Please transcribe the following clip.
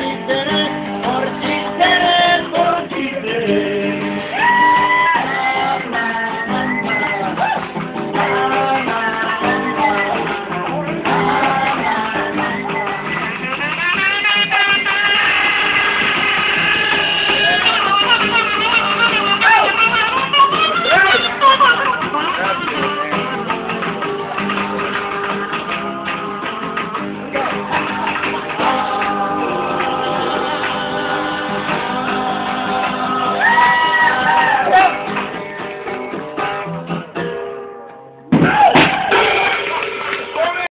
got.